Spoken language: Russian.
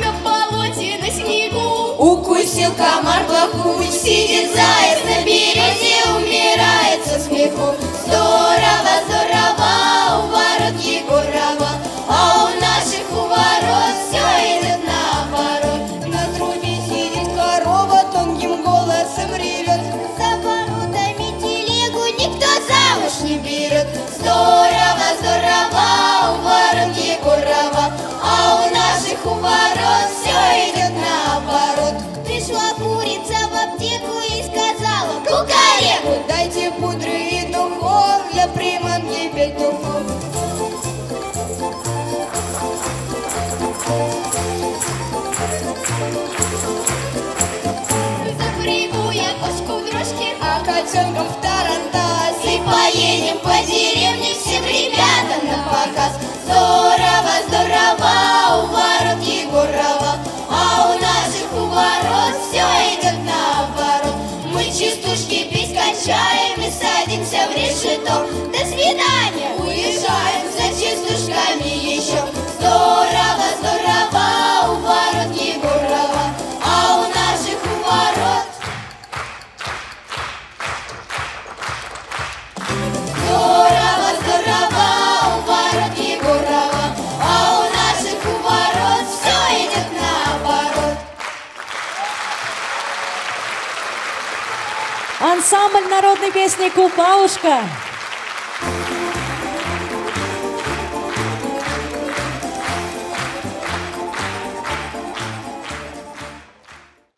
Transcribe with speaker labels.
Speaker 1: На полотне снегу Укусил комар плохую, сидит заяц на березе, умирает со смеху. Стой! А
Speaker 2: котенком в тарантас
Speaker 1: И поедем по деревне всем ребятам на показ. Здорово, здорово, у ворот Егорова. А у наших ворот все идет наоборот. Мы частушки пить качаем и садимся в решеток
Speaker 3: Ансамбль народной песни «Купавушка».